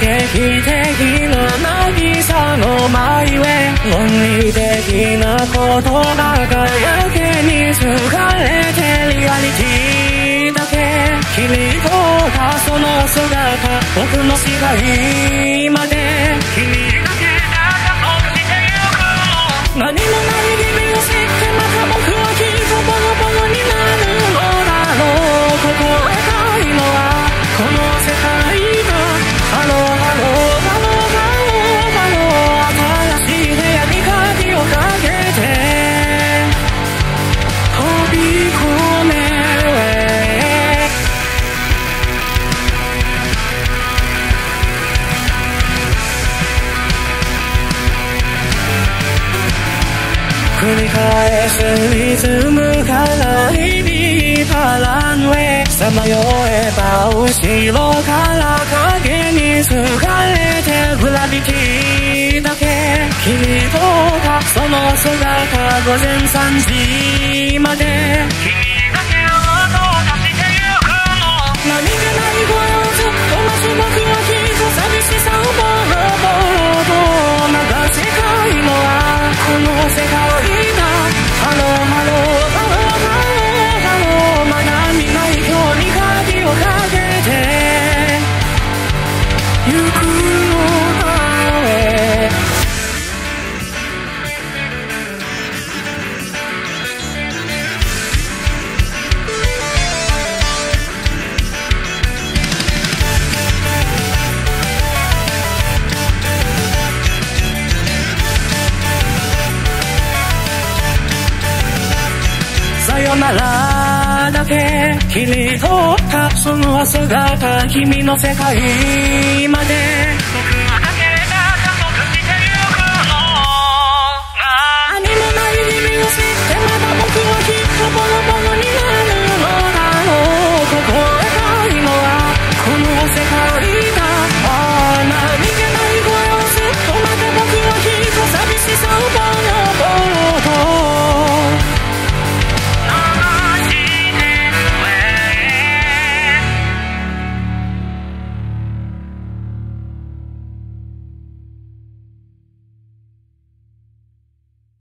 劇的な渚の舞へ論理的な言葉がやけに疲れてリアリティだけ切り取ったその姿僕の視界まで君だけが飛びてゆく何も繰り返すリズムから意味パランウェイさまよえば後ろから影に疲れてグラビティだけ切り取ったその姿午前3時までよならだけ切り取ったその姿君の世界まで